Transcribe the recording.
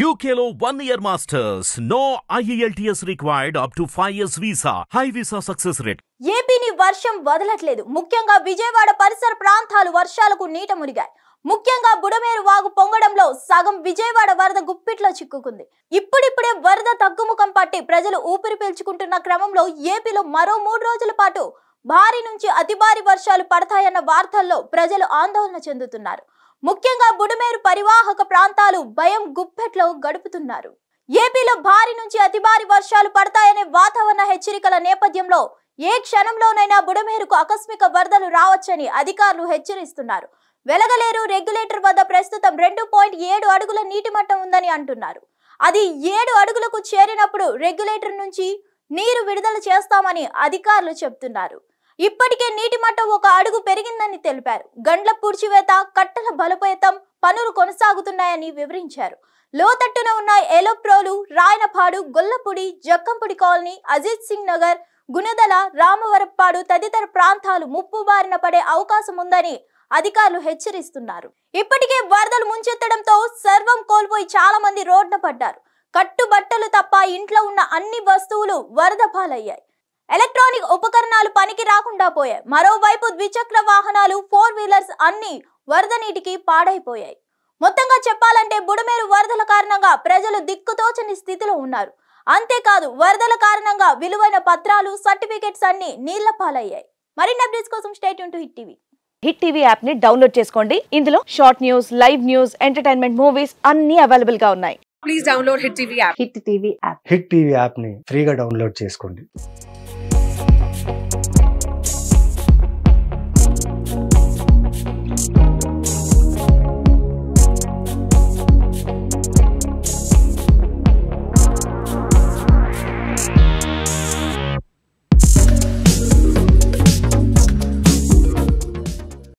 యూకేలో one year masters no IELTS required up to five years visa high visa success rate ఏపీని వర్షం వదలట్లేదు. ముఖ్యంగా విజయవాడ పరిసర ప్రాంతాలు వర్షాలకు నీట మునిగాయి. ముఖ్యంగా బుడమేరు వాగు పొంగడంలో సగం విజయవాడ వరద గుప్పిట్లో చిక్కుకుంది. ఇప్పుడిప్పుడే వరద తగ్గుముఖం పట్టి ప్రజలు ఊపిరి పీల్చుకుంటున్న క్రమంలో ఏపీలో మరో మూడు రోజుల పాటు భారీ నుంచి అతి భారీ వర్షాలు పడతాయన్న వార్తల్లో ప్రజలు ఆందోళన చెందుతున్నారు. ముఖ్యంగా బుడమేరు పరివాహక ప్రాంతాలు భయం గుప్పెట్లో గడుపుతున్నారు. ఏపీలో భారీ నుంచి అతి భారీ వర్షాలు పడతాయనే వాతావరణ హెచ్చరికల నేపథ్యంలో ఏ క్షణంలోనైనా బుడమేరుకు ఆకస్మిక వరదలు రావచ్చని అధికారులు హెచ్చరిస్తున్నారు. వెలగలేరు రెగ్యులేటర్ వద్ద ప్రస్తుతం రెండు పాయింట్ ఏడు అడుగుల నీటి మట్టం ఉందని అంటున్నారు. అది ఏడు అడుగులకు చేరినప్పుడు రెగ్యులేటర్ నుంచి నీరు విడుదల చేస్తామని అధికారులు చెప్తున్నారు. ఇప్పటికే నీటి మట్టం ఒక అడుగు పెరిగిందని తెలిపారు. గండ్ల పూడ్చివేత కట్టల బలోపేతం పనులు కొనసాగుతున్నాయని వివరించారు. లోతట్టున ఉన్న ఎలోప్రోలు రాయనపాడు గొల్లపూడి జక్కంపూడి కాలనీ అజిత్ సింగ్ నగర్ గుణదల రామవరప్పాడు తదితర ప్రాంతాలు ముప్పు బారిన పడే అవకాశం ఉందని అధికారులు హెచ్చరిస్తున్నారు. ఇప్పటికే వరదలు ముంచెత్తడంతో సర్వం కోల్పోయి చాలా మంది రోడ్న పడ్డారు. కట్టుబట్టలు తప్ప ఇంట్లో ఉన్న అన్ని వస్తువులు వరద పాలయ్యాయి. ఎలక్ట్రానిక్ ఉపకరణాలు పనికి రాకుండా పోయాయి. మరోవైపు ద్విచక్ర వాహనాలు ఫోర్ వీలర్స్ అన్ని వరద నీటికి పాడైపోయాయి. మొత్తంగా చెప్పాలంటే బుడమేరు వరదల కారణంగా ప్రజలు దిక్కుతోచని స్థితిలో ఉన్నారు. అంతేకాదు వరదల కారణంగా విలువైన పత్రాలు సర్టిఫికెట్స్ అన్ని నీళ్ళ పాలయ్యాయి. మరిన్ని అప్డేట్స్ కోసం stay tuned to Hit TV. Hit TV యాప్ని డౌన్లోడ్ చేసుకోండి. ఇందులో short news live news entertainment movies అన్ని అవైలబుల్గా ఉన్నాయి. please download Hit TV app. Hit TV app. Hit TV యాప్ని ఫ్రీగా డౌన్లోడ్ చేసుకోండి. you